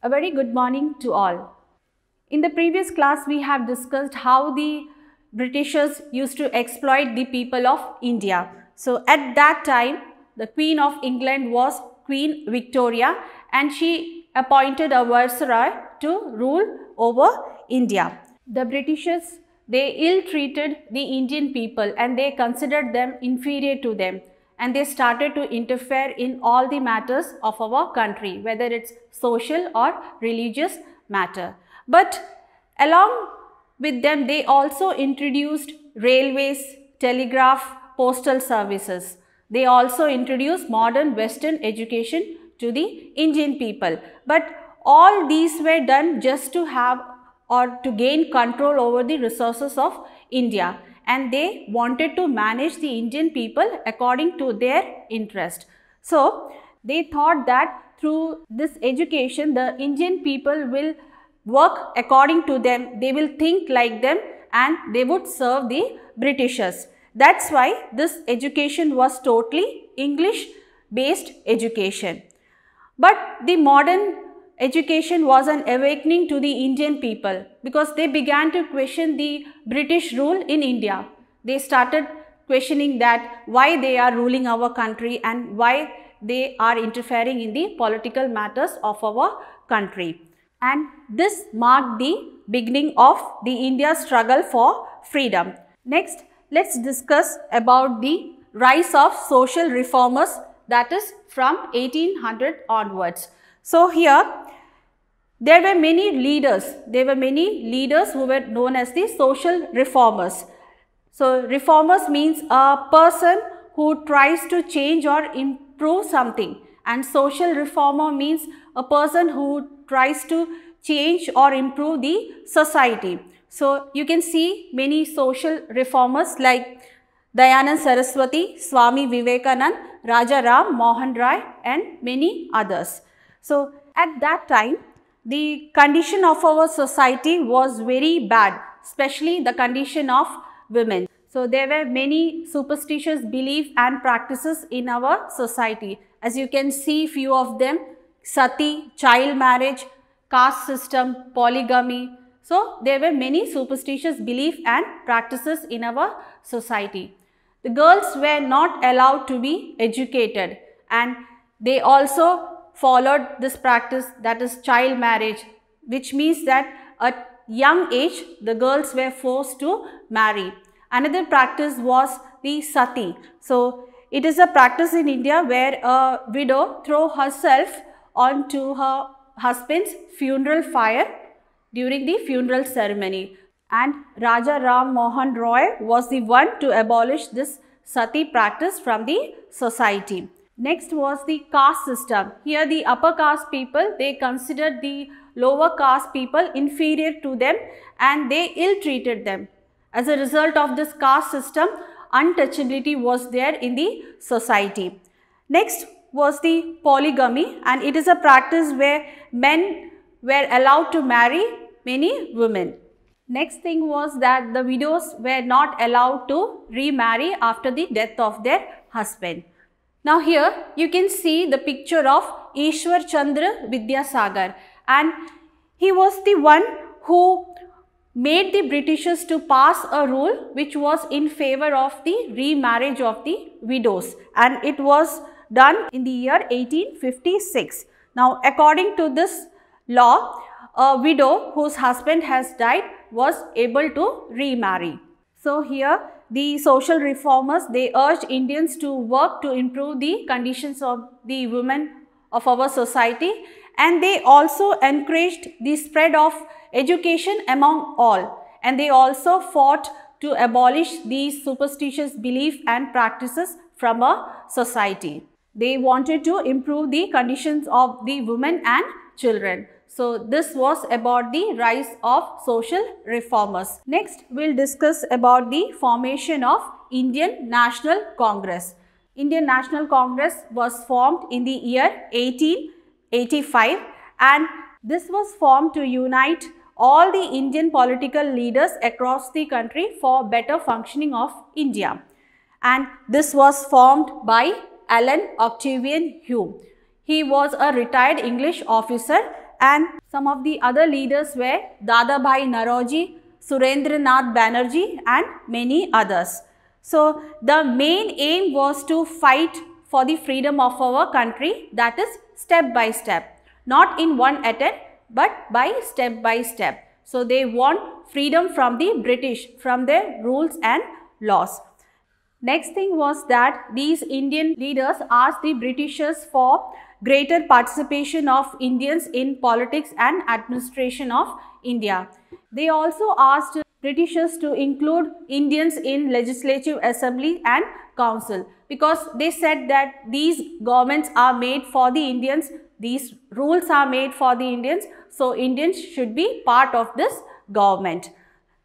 A very good morning to all. In the previous class, we have discussed how the Britishers used to exploit the people of India. So, at that time, the Queen of England was Queen Victoria and she appointed a Viceroy to rule over India. The Britishers, they ill-treated the Indian people and they considered them inferior to them and they started to interfere in all the matters of our country, whether it's social or religious matter. But along with them, they also introduced railways, telegraph, postal services. They also introduced modern Western education to the Indian people. But all these were done just to have or to gain control over the resources of India and they wanted to manage the Indian people according to their interest. So, they thought that through this education, the Indian people will work according to them, they will think like them and they would serve the Britishers. That's why this education was totally English based education. But the modern education was an awakening to the Indian people because they began to question the British rule in India. They started questioning that why they are ruling our country and why they are interfering in the political matters of our country. And this marked the beginning of the India struggle for freedom. Next, let's discuss about the rise of social reformers that is from 1800 onwards. So, here there were many leaders, there were many leaders who were known as the social reformers. So, reformers means a person who tries to change or improve something and social reformer means a person who tries to change or improve the society. So, you can see many social reformers like Dayanand Saraswati, Swami Vivekanand, Raja Ram Mohan Roy and many others. So, at that time the condition of our society was very bad, especially the condition of women. So, there were many superstitious beliefs and practices in our society. As you can see few of them, sati, child marriage, caste system, polygamy. So, there were many superstitious beliefs and practices in our society. The girls were not allowed to be educated and they also followed this practice that is child marriage which means that at young age the girls were forced to marry. Another practice was the sati. So, it is a practice in India where a widow throw herself onto her husband's funeral fire during the funeral ceremony and Raja Ram Mohan Roy was the one to abolish this sati practice from the society. Next was the caste system. Here the upper caste people, they considered the lower caste people inferior to them and they ill-treated them. As a result of this caste system, untouchability was there in the society. Next was the polygamy and it is a practice where men were allowed to marry many women. Next thing was that the widows were not allowed to remarry after the death of their husband. Now here you can see the picture of Ishwar Chandra Vidyasagar and he was the one who made the Britishers to pass a rule which was in favor of the remarriage of the widows and it was done in the year 1856. Now according to this law, a widow whose husband has died was able to remarry. So here the social reformers, they urged Indians to work to improve the conditions of the women of our society and they also encouraged the spread of education among all and they also fought to abolish these superstitious beliefs and practices from a society. They wanted to improve the conditions of the women and children. So, this was about the rise of social reformers. Next, we will discuss about the formation of Indian National Congress. Indian National Congress was formed in the year 1885 and this was formed to unite all the Indian political leaders across the country for better functioning of India. And this was formed by Allan Octavian Hume. He was a retired English officer and some of the other leaders were Dadabhai Naoroji, Surendranath Banerjee and many others. So, the main aim was to fight for the freedom of our country that is step by step, not in one attempt but by step by step. So, they want freedom from the British, from their rules and laws. Next thing was that these Indian leaders asked the Britishers for greater participation of Indians in politics and administration of India. They also asked Britishers to include Indians in legislative assembly and council because they said that these governments are made for the Indians, these rules are made for the Indians, so Indians should be part of this government.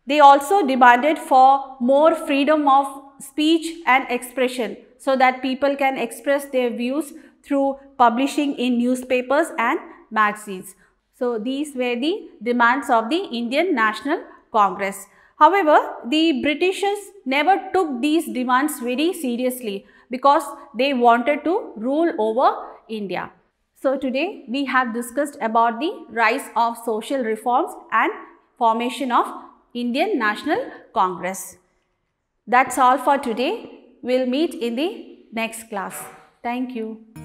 They also demanded for more freedom of speech and expression so that people can express their views through publishing in newspapers and magazines. So, these were the demands of the Indian National Congress. However, the Britishers never took these demands very seriously because they wanted to rule over India. So, today we have discussed about the rise of social reforms and formation of Indian National Congress. That's all for today. We'll meet in the next class. Thank you.